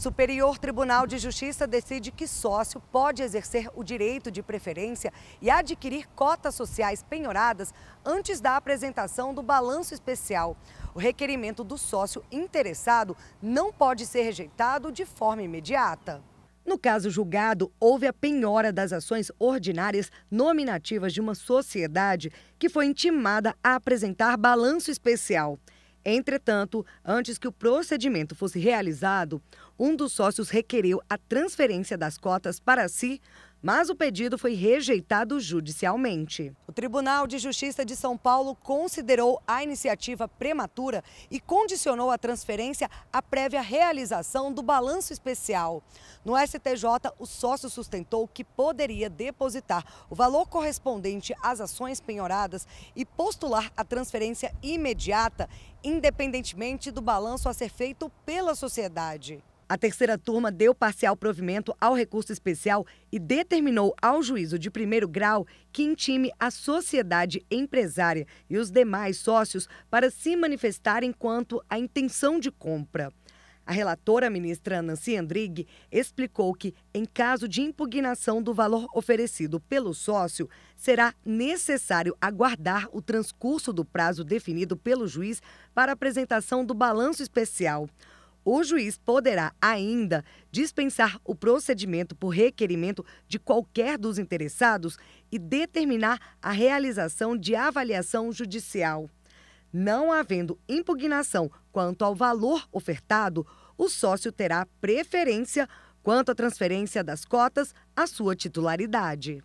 Superior Tribunal de Justiça decide que sócio pode exercer o direito de preferência e adquirir cotas sociais penhoradas antes da apresentação do balanço especial. O requerimento do sócio interessado não pode ser rejeitado de forma imediata. No caso julgado, houve a penhora das ações ordinárias nominativas de uma sociedade que foi intimada a apresentar balanço especial. Entretanto, antes que o procedimento fosse realizado, um dos sócios requereu a transferência das cotas para si, mas o pedido foi rejeitado judicialmente. O Tribunal de Justiça de São Paulo considerou a iniciativa prematura e condicionou a transferência à prévia realização do balanço especial. No STJ, o sócio sustentou que poderia depositar o valor correspondente às ações penhoradas e postular a transferência imediata, independentemente do balanço a ser feito pela sociedade. A terceira turma deu parcial provimento ao recurso especial e determinou ao juízo de primeiro grau que intime a sociedade empresária e os demais sócios para se manifestarem quanto à intenção de compra. A relatora, a ministra Nancy Andrighi, explicou que, em caso de impugnação do valor oferecido pelo sócio, será necessário aguardar o transcurso do prazo definido pelo juiz para apresentação do balanço especial o juiz poderá ainda dispensar o procedimento por requerimento de qualquer dos interessados e determinar a realização de avaliação judicial. Não havendo impugnação quanto ao valor ofertado, o sócio terá preferência quanto à transferência das cotas à sua titularidade.